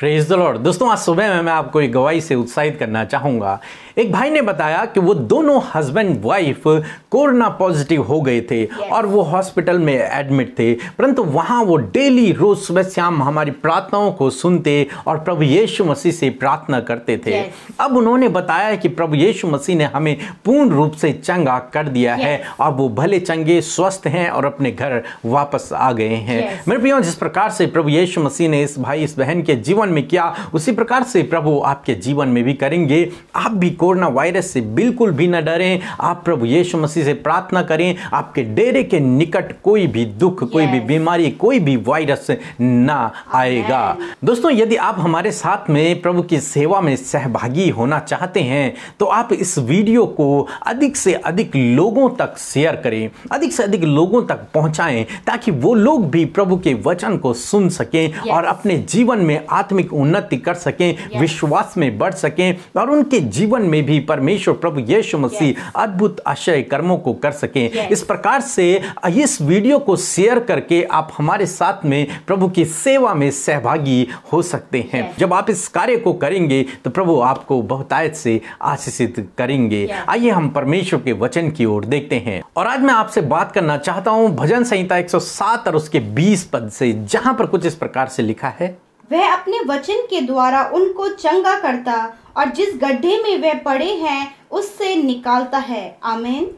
Praise the Lord दोस्तों आज सुबह में मैं आपको एक गवाही से उत्साहित करना चाहूँगा एक भाई ने बताया कि वो दोनों हस्बैंड वाइफ कोरोना पॉजिटिव हो गए थे yes. और वो हॉस्पिटल में एडमिट थे परंतु वहाँ वो डेली रोज सुबह शाम हमारी प्रार्थनाओं को सुनते और प्रभु यीशु मसीह से प्रार्थना करते थे Yes. अब उन्होंने बताया कि प्रभु यीशु मसीह ने हमें पूर्ण रूप से चंगा कर दिया yes. है और वो भले चंगे स्वस्थ हैं और अपने घर वापस आ गए हैं. मेरे प्रियो जिस प्रकार से प्रभु यीशु मसीह ने इस भाई इस बहन के जीवन में किया उसी प्रकार से प्रभु आपके जीवन में भी करेंगे। आप भी कोरोना वायरस से बिल्कुल भी न डरें। आप प्रभु यीशु मसीह से प्रार्थना करें आपके डेरे के निकट कोई भी दुख कोई भी बीमारी कोई भी वायरस ना आएगा। दोस्तों यदि आप हमारे साथ में प्रभु की सेवा में सहभागी होना चाहते हैं तो आप इस वीडियो को अधिक से अधिक लोगों तक शेयर करें अधिक से अधिक लोगों तक पहुंचाएँ ताकि वो लोग भी प्रभु के वचन को सुन सकें और अपने जीवन में आत्मिक उन्नति कर सकें विश्वास में बढ़ सकें और उनके जीवन में भी परमेश्वर प्रभु यीशु मसीह अद्भुत आश्चर्य कर्मों को कर सकें। इस प्रकार से इस वीडियो को शेयर करके आप हमारे साथ में प्रभु की सेवा में सहभागी हो सकते हैं। जब आप इस कार्य को करेंगे तो प्रभु आपको बहुतायत से आशीषित करेंगे। आइए हम परमेश्वर के वचन की ओर देखते हैं। और आज मैं आपसे बात करना चाहता हूँ भजन संहिता 107 और उसके 20 पद से जहाँ पर कुछ इस प्रकार से लिखा है। वह अपने वचन के द्वारा उनको चंगा करता और जिस गड्ढे में वह पड़े हैं, उससे निकालता है। आमेन।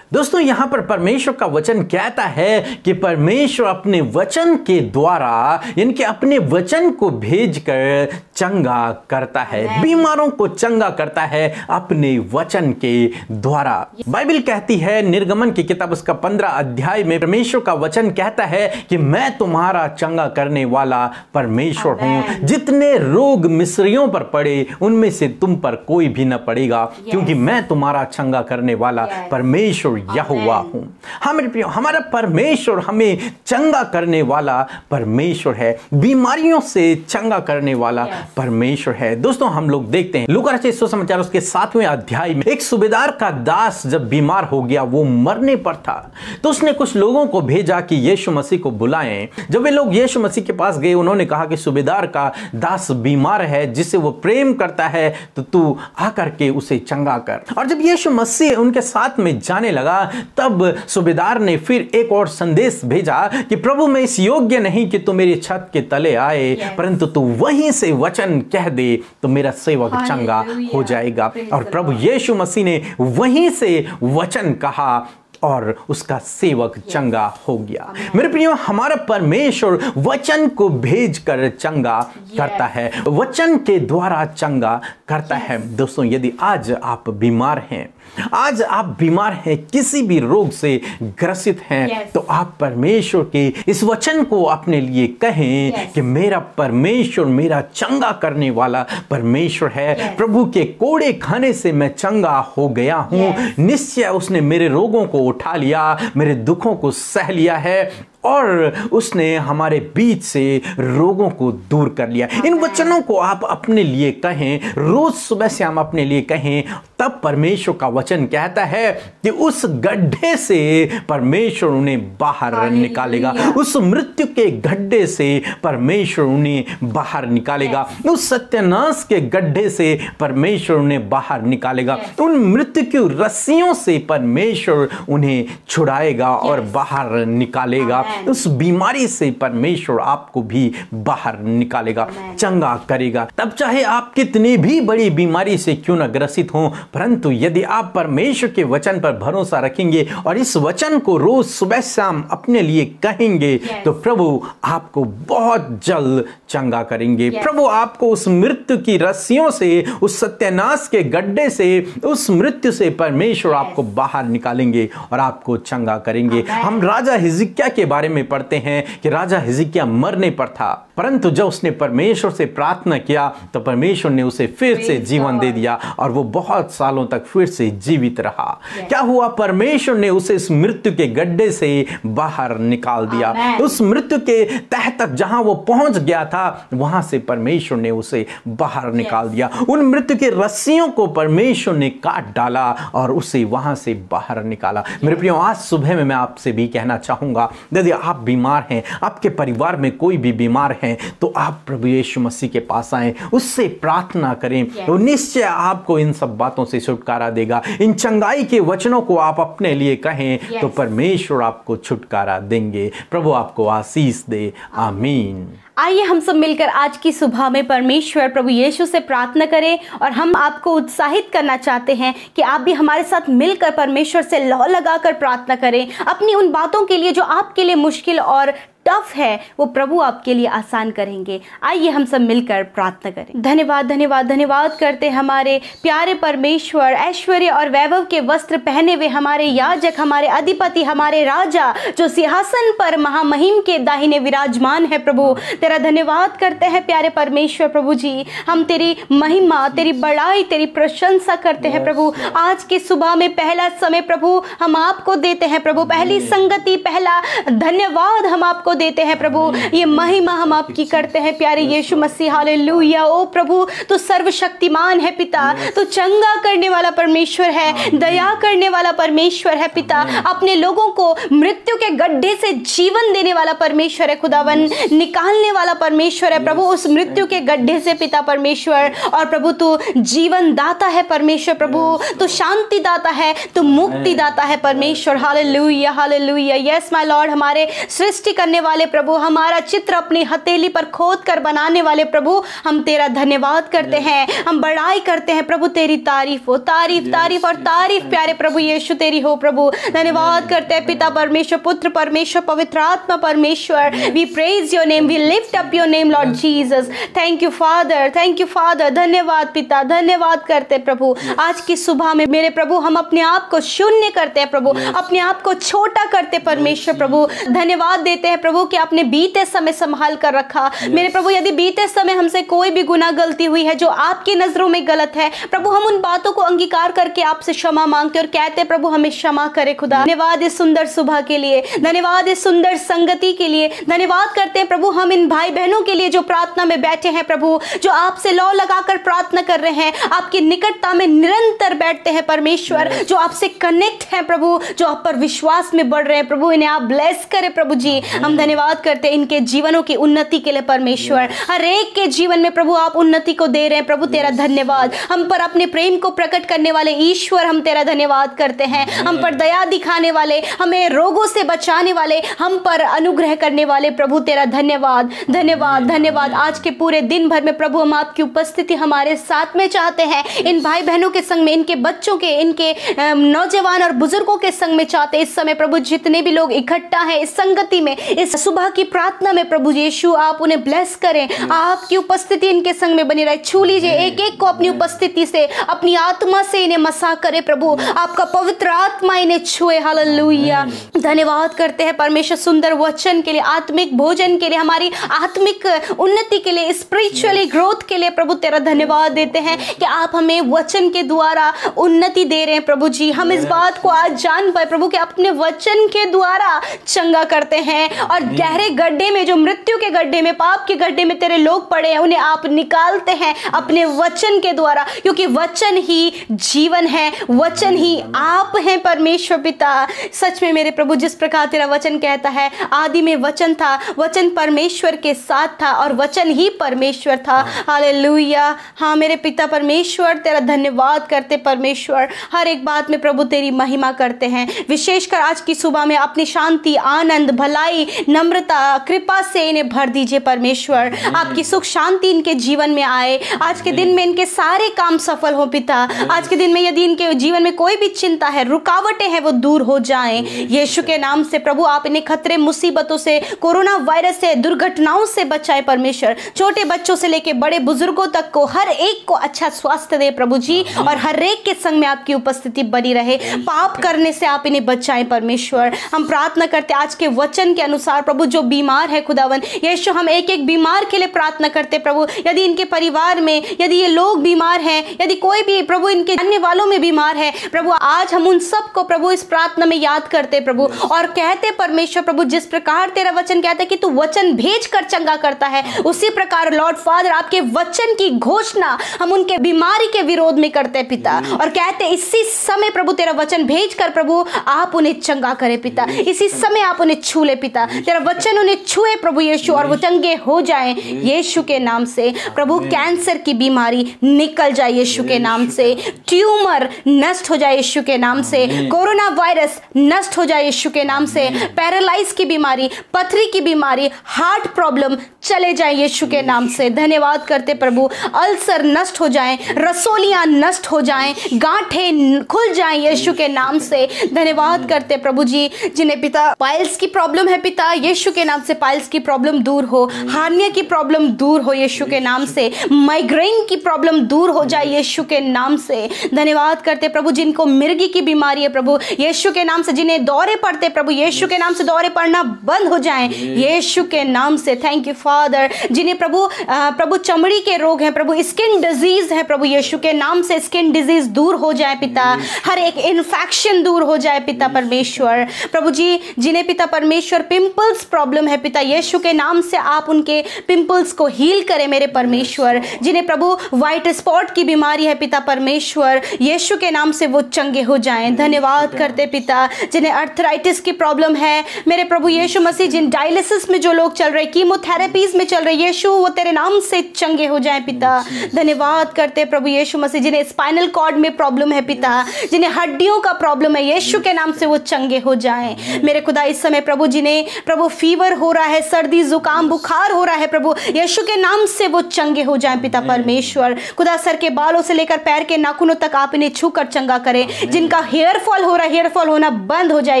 दोस्तों, यहाँ पर परमेश्वर का वचन कहता है कि परमेश्वर अपने वचन के द्वारा इनके अपने वचन को भेजकर चंगा करता है बीमारों को चंगा करता है अपने वचन के द्वारा। बाइबल कहती है निर्गमन की किताब उसका पंद्रह अध्याय में परमेश्वर का वचन कहता है कि मैं तुम्हारा चंगा करने वाला परमेश्वर हूँ। जितने रोग मिस्रियों पर पड़े उनमें से तुम पर कोई भी न पड़ेगा क्योंकि मैं तुम्हारा चंगा करने वाला परमेश्वर यह हुआ हूँ। हाँ हमारा परमेश्वर हमें चंगा करने वाला परमेश्वर है बीमारियों से चंगा करने वाला. परमेश्वर है। दोस्तों हम लोग देखते हैं लुका रचित सुसमाचार उसके सातवें अध्याय में एक सूबेदार का दास जब बीमार हो गया वो मरने पर था। तो उसने कुछ लोगों को भेजा कि यीशु मसीह को बुलाएँ। जब वे लोग यीशु मसीह के पास गए उन्होंने कहा कि सूबेदार का दास बीमार है जिसे वो प्रेम करता है तो तू आकर के उसे चंगा कर। और जब यीशु मसीह उनके साथ में जाने लगा तब सूबेदार ने फिर एक और संदेश भेजा कि प्रभु मैं इस योग्य नहीं कि तू मेरी छत के तले आए परंतु तू वहीं से वचन कह दे तो मेरा सेवक चंगा हो जाएगा। और प्रभु. यीशु मसीह ने वहीं से वचन कहा और उसका सेवक चंगा हो गया। मेरे प्रियो हमारा परमेश्वर वचन को भेज कर चंगा करता है। वचन के द्वारा चंगा करता है। दोस्तों यदि आज आप बीमार हैं आज आप बीमार हैं किसी भी रोग से ग्रसित हैं Yes. तो आप परमेश्वर के इस वचन को अपने लिए कहें Yes. कि मेरा परमेश्वर मेरा चंगा करने वाला परमेश्वर है Yes. प्रभु के कोड़े खाने से मैं चंगा हो गया हूँ Yes. निश्चय उसने मेरे रोगों को उठा लिया मेरे दुखों को सह लिया है और उसने हमारे बीच से रोगों को दूर कर लिया। इन वचनों को आप अपने लिए कहें रोज सुबह से हम अपने लिए कहें तब परमेश्वर का वचन कहता है कि उस गड्ढे से परमेश्वर उन्हें बाहर निकालेगा। उस मृत्यु के गड्ढे से परमेश्वर उन्हें बाहर निकालेगा। उस सत्यानाश के गड्ढे से परमेश्वर उन्हें बाहर निकालेगा। उन मृत्यु की रस्सियों से परमेश्वर उन्हें छुड़ाएगा और बाहर निकालेगा. उस बीमारी से परमेश्वर आपको भी बाहर निकालेगा चंगा करेगा तब चाहे आप कितनी भी बड़ी बीमारी से क्यों न ग्रसित हो परंतु यदि आप परमेश्वर के वचन पर भरोसा रखेंगे और इस वचन को रोज सुबह शाम अपने लिए कहेंगे Yes. तो प्रभु आपको बहुत जल्द चंगा करेंगे Yes. प्रभु आपको उस मृत्यु की रस्सियों से उस सत्यानाश के गड्ढे से उस मृत्यु से परमेश्वर Yes. आपको बाहर निकालेंगे और आपको चंगा करेंगे हम राजा हिजकिया के बारे में पढ़ते हैं कि राजा हिजिकिया मरने पर था। परंतु जब उसने परमेश्वर से प्रार्थना किया तो परमेश्वर ने उसे फिर से जीवन दे दिया और वो बहुत सालों तक फिर से जीवित रहा। क्या हुआ? परमेश्वर ने उसे इस मृत्यु के गड्ढे से बाहर निकाल दिया। उस मृत्यु के तह तक जहाँ वो पहुँच गया था वहाँ से परमेश्वर ने उसे बाहर निकाल दिया। उन मृत्यु की रस्सियों को परमेश्वर ने काट डाला और उसे वहाँ से बाहर निकाला। मेरे प्रियो आज सुबह में मैं आपसे भी कहना चाहूँगा यदि आप बीमार हैं आपके परिवार में कोई भी बीमार है हैं तो आप प्रभु यीशु मसीह के पास आए उससे प्रार्थना करें Yes. तो निश्चय आपको इन सब बातों से छुटकारा देगा। इन चंगाई के वचनों को आप अपने लिए कहें Yes. तो परमेश्वर आपको छुटकारा देंगे। प्रभु आपको आशीष दे। आमीन। आइए हम सब मिलकर आज की सुबह में परमेश्वर प्रभु यीशु से प्रार्थना करें और हम आपको उत्साहित करना चाहते हैं कि आप भी हमारे साथ मिलकर परमेश्वर से लौ लगाकर प्रार्थना करें। अपनी उन बातों के लिए जो आपके लिए मुश्किल और टफ है वो प्रभु आपके लिए आसान करेंगे। आइए हम सब मिलकर प्रार्थना करें। धन्यवाद धन्यवाद धन्यवाद करते हैं हमारे प्यारे परमेश्वर ऐश्वर्य और वैभव के वस्त्र पहने हुए हमारे याजक हमारे अधिपति हमारे राजा जो सिंहासन पर महामहिम के दाहिने विराजमान है प्रभु। तेरा धन्यवाद करते हैं प्यारे परमेश्वर प्रभु जी। हम तेरी महिमा तेरी बड़ाई तेरी प्रशंसा करते हैं प्रभु। आज की सुबह में पहला समय प्रभु हम आपको देते हैं प्रभु। पहली संगति पहला धन्यवाद हम आपको देते हैं प्रभु। ये महिमा हम आपकी करते हैं प्यारे यीशु मसीह हालेलुया। ओ प्रभु तू सर्वशक्तिमान है पिता। तू चंगा करने वाला परमेश्वर है दया करने वाला परमेश्वर है पिता। अपने लोगों को मृत्यु के गड्ढे से जीवन देने वाला परमेश्वर है खुदावन। निकालने वाला परमेश्वर है प्रभु। उस मृत्यु के गड्ढे से पिता परमेश्वर। और प्रभु तू जीवन दाता है परमेश्वर प्रभु। तू शांति दाता है तू मुक्ति दाता है परमेश्वर। Hallelujah hallelujah. Yes my lord हमारे सृष्टि करने वाले प्रभु हमारा चित्र अपनी हथेली पर खोद कर बनाने वाले प्रभु हम तेरा धन्यवाद करते हैं हम बड़ाई करते हैं प्रभु तेरी तारीफ़ हो तारीफ़ तारीफ़ और तारीफ़ प्यारे प्रभु यीशु तेरी हो प्रभु। धन्यवाद करते हैं पिता परमेश्वर पुत्र परमेश्वर पवित्र आत्मा परमेश्वर। We praise your name we lift up your name lord Jesus thank you father thank you father धन्यवाद पिता धन्यवाद करते हैं प्रभु। आज की सुबह में मेरे प्रभु हम अपने आप को शून्य करते हैं प्रभु। अपने आप को छोटा करते परमेश्वर प्रभु। धन्यवाद देते हैं प्रभु। कि आपने बीते समय संभाल कर रखा। मेरे प्रभु यदि बीते समय हमसे कोई भी गुना गलती हुई है जो आपकी नज़रों में गलत है प्रभु हम उन बातों को अंगीकार करके आपसे क्षमा मांगते और कहते प्रभु हमें क्षमा करे खुदा। धन्यवाद इस सुंदर सुबह के लिए। धन्यवाद इस सुंदर संगति के लिए। धन्यवाद करते हैं प्रभु हम इन भाई बहनों के लिए जो प्रार्थना में बैठे हैं प्रभु जो आपसे लौ लगाकर प्रार्थना कर रहे हैं। आपकी निकटता में निरंतर बैठते हैं परमेश्वर जो आपसे कनेक्ट हैं प्रभु जो आप पर विश्वास में बढ़ रहे हैं। प्रभु इन्हें आप ब्लेस करें प्रभु जी। हम धन्यवाद करते हैं इनके जीवनों की उन्नति के लिए परमेश्वर। हर एक के जीवन में प्रभु आप उन्नति को दे रहे हैं। प्रभु तेरा धन्यवाद। हम पर अपने प्रेम को प्रकट करने वाले ईश्वर हम तेरा धन्यवाद करते हैं। हम पर दया दिखाने वाले हमें रोगों से बचाने वाले हम पर अनुग्रह करने वाले प्रभु तेरा धन्यवाद। धन्यवाद धन्यवाद। आज के पूरे दिन भर में प्रभु हम आपकी उपस्थिति हमारे साथ में चाहते हैं। इन भाई बहनों के संग में इनके बच्चों के इनके नौजवान और बुज़ुर्गों के संग में चाहते इस समय प्रभु जितने भी लोग इकट्ठा हैं इस संगति में इस सुबह की प्रार्थना में प्रभु यीशु आप उन्हें ब्लेस करें। आपकी उपस्थिति इनके संग में बनी रहे। छू लीजिए एक एक को अपनी उपस्थिति से अपनी आत्मा से इन्हें मसा करे प्रभु। आपका पवित्र आत्मा इन्हें छुए। हालेलुया धन्यवाद करते हैं परमेश्वर सुंदर वचन के लिए आत्मिक भोजन के लिए हमारी आत्मिक उन्नति के लिए स्पिरिचुअली ग्रोथ के लिए प्रभु तेरा धन्यवाद देते हैं कि आप हमें वचन के द्वारा उन्नति दे रहे हैं प्रभु जी। हम इस बात को आज जान पाए प्रभु कि अपने वचन के द्वारा चंगा करते हैं और गहरे गड्ढे में जो मृत्यु के गड्ढे में पाप के गड्ढे में तेरे लोग पड़े हैं उन्हें आप निकालते हैं अपने वचन के द्वारा क्योंकि वचन ही जीवन है वचन ही आप हैं परमेश्वर पिता। सच में मेरे प्रभु जिस प्रकार तेरा वचन कहता है आदि में वचन था वचन परमेश्वर के साथ था और वचन ही परमेश्वर था। हालेलुया। हाँ मेरे पिता परमेश्वर तेरा धन्यवाद करते परमेश्वर। हर एक बात में प्रभु तेरी महिमा करते हैं। विशेषकर आज की सुबह में अपनी शांति आनंद भलाई नम्रता कृपा से इन्हें भर दीजिए परमेश्वर। आपकी सुख शांति इनके जीवन में आए। आज के दिन में इनके सारे काम सफल हो पिता। आज के दिन में यदि इनके जीवन में कोई भी चिंता है रुकावटें हैं वो दूर हो जाएँ। यीशु के नाम से प्रभु आप इन्हें खतरे मुसीबतों से कोरोना वायरस से दुर्घटनाओं से बचाए परमेश्वर। छोटे बच्चों से लेके बड़े बुज़ुर्गों तक को हर एक को अच्छा स्वास्थ्य दे प्रभु जी और हर एक के संग में आपकी उपस्थिति बनी रहे। पाप करने से आप इन्हें बचाएँ परमेश्वर। हम प्रार्थना करते आज के वचन के अनुसार प्रभु जो बीमार है खुदावन यीशु हम एक एक बीमार के लिए प्रार्थना करते प्रभु। यदि इनके परिवार में यदि ये लोग बीमार हैं यदि कोई भी प्रभु इनके जानने वालों में बीमार है प्रभु आज हम उन सबको प्रभु इस प्रार्थना में याद करते प्रभु। और कहते परमेश्वर प्रभु जिस प्रकार तेरा वचन कहता है कि तू वचन भेज कर चंगा करता है उसी प्रकार लॉर्ड फादर आपके वचन की घोषणा हम उनके बीमारी के विरोध में करते हैं पिता। और कहते इसी समय प्रभु तेरा वचन भेज कर प्रभु आप उन्हें चंगा करे पिता। इसी समय आप उन्हें छू ले पिता। तेरा वचन उन्हें छुए प्रभु यीशु और वो चंगे हो जाए यीशु के नाम से। प्रभु कैंसर की बीमारी निकल जाए यीशु के नाम से। ट्यूमर नष्ट हो जाए यीशु के नाम से। कोरोना वायरस नष्ट हो जाए यीशु के नाम से। पैरालाइज की बीमारी पथरी की बीमारी हार्ट प्रॉब्लम चले जाए यीशु के नाम से। धन्यवाद करते प्रभु। अल्सर नष्ट हो जाए रसोलियाँ नष्ट हो जाएँ गांठें खुल जाएँ यीशु के नाम से। धन्यवाद करते प्रभु जी जिन्हें पिता पाइल्स की प्रॉब्लम है पिता यीशु के नाम से पाइल्स की प्रॉब्लम दूर हो हार्निया की प्रॉब्लम दूर हो यीशु के नाम से माइग्रेन की प्रॉब्लम दूर हो जाए यीशु के नाम से। धन्यवाद करते प्रभु जिनको मिर्गी की बीमारी है प्रभु। यीशु के नाम से जिन्हें दौरे पड़ते प्रभु यीशु के नाम से दौरे पड़ना बंद हो जाए। यीशु के नाम से। थैंक यू फादर जिन्हें प्रभु प्रभु चमड़ी के रोग हैं प्रभु स्किन डिज़ीज़ है प्रभु यीशु के नाम से स्किन डिज़ीज़ दूर हो जाए पिता। हर एक इन्फेक्शन दूर हो जाए पिता परमेश्वर। प्रभु जी जिन्हें पिता परमेश्वर पिंपल्स प्रॉब्लम है पिता यीशु के नाम से आप उनके पिंपल्स को हील करें मेरे परमेश्वर। जिन्हें प्रभु व्हाइट स्पॉट की बीमारी है पिता परमेश्वर। यीशु के नाम से वो चंगे हो जाएँ। धन्यवाद करते पिता जिन्हें अर्थराइटिस की प्रॉब्लम है। मेरे प्रभु यीशु मसीह जिन डायलिसिस में जो लोग चल रहे कीमोथेरेपीज में चल रहे यीशु वो तेरे नाम से चंगे हो जाएँ पिता। धन्यवाद करते प्रभु यीशु मसीह जिन्हें स्पाइनल कॉर्ड में प्रॉब्लम है पिता। जिन्हें हड्डियों का प्रॉब्लम है यीशु के नाम से वो चंगे हो जाएँ। मेरे खुदा इस समय प्रभु जिन्हें प्रभु फीवर हो रहा है सर्दी जुकाम बुखार हो रहा है प्रभु। यीशु के नाम से वो चंगे हो जाएँ पिता परमेश्वर। खुदा सर के बालों से लेकर पैर के नाखूनों तक आप इन्हें छू कर चंगा करें। जिनका हेयर फॉल हो रहा है हेयर फॉल होना बंद हो जाए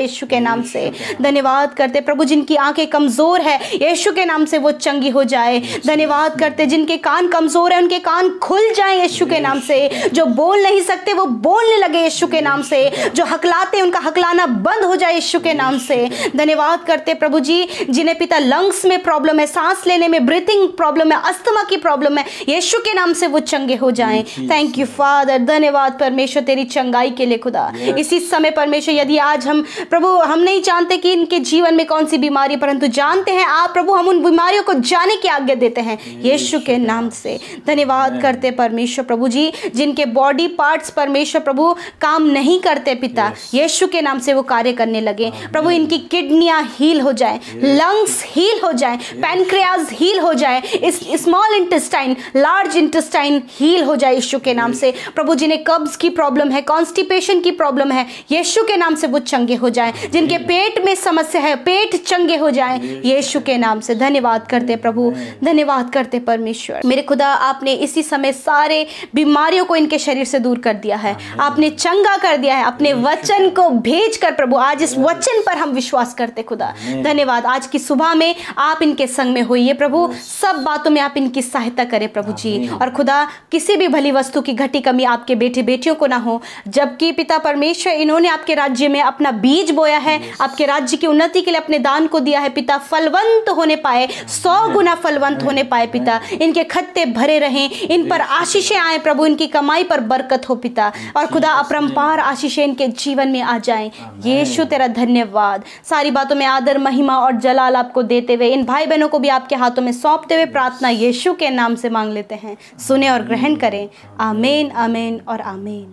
यीशु के नाम से। धन्यवाद करते प्रभु जिनकी आँखें कमज़ोर है यीशु के नाम से वो चंगी हो जाए। धन्यवाद करते जिनके कान कमज़ोर है उनके कान खुल जाए यीशु के नाम से। जो बोल नहीं सकते वो बोलने लगे यीशु के नाम से। जो हकलाते उनका हकलाना बंद हो जाए यीशु के नाम से। धन्यवाद करते प्रभु जी जिन्हें पिता लंग्स में प्रॉब्लम है सांस लेने में ब्रीथिंग प्रॉब्लम है अस्थमा की प्रॉब्लम है यीशु के नाम से वो चंगे हो जाएँ। थैंक यू फादर धन्यवाद परमेश्वर तेरी चंगाई के लिए खुदा। इसी समय परमेश्वर यदि आज हम प्रभु हम नहीं जानते कि इनके जीवन में कौन सी बीमारी परंतु जानते हैं आप प्रभु हम उन बीमारियों को जाने की आज्ञा देते हैं यीशु के नाम से। धन्यवाद करते परमेश्वर प्रभु जी जिनके बॉडी पार्ट्स परमेश्वर प्रभु काम नहीं करते पिता। यीशु के नाम से वो कार्य करने लगे। प्रभु इनकी किडनियाँ हील हो जाए। लंग्स हील हो जाए पैनक्रियाज हील हो जाए इस small intestine large intestine heal हो जाए यीशु के नाम से। प्रभु जिन्हें कब्ज की प्रॉब्लम है कॉन्स्टिपेशन की प्रॉब्लम है यीशु के नाम से वो चंगे हो जाए जिनके पेट में समस्या है पेट चंगे हो जाए यीशु के नाम से। धन्यवाद करते प्रभु धन्यवाद करते परमेश्वर। मेरे खुदा आपने इसी समय सारे बीमारियों को इनके शरीर से दूर कर दिया है। आपने चंगा कर दिया है अपने वचन को भेज कर प्रभु आज इस वचन पर हम विश्वास करते खुदा। धन्यवाद। आज की सुबह में आप इनके संग में होइए प्रभु। सब बातों में आप इनकी सहायता करें प्रभु जी। और खुदा किसी भी भली वस्तु की घटी कमी आपके बेटे बेटियों को ना हो जबकि पिता परमेश्वर इन्होंने आपके राज्य में अपना बीज बोया है आपके राज्य की उन्नति के लिए अपने दान को दिया है पिता फलवंत होने पाए सौ गुना फलवंत होने पाए पिता। इनके खत्ते भरे रहें इन पर आशीषें आए प्रभु इनकी कमाई पर बरकत हो पिता। और खुदा अपरंपार आशीषें इनके जीवन में आ जाएँ। यीशु तेरा धन्यवाद। सारी बातों में आदर महिमा और जलाल आपको देते हुए इन भाई बहनों को भी आपके हाथों में सौंपते हुए प्रार्थना यीशु के नाम से मांग लेते हैं। सुने और ग्रहण करें। आमेन आमेन और आमीन।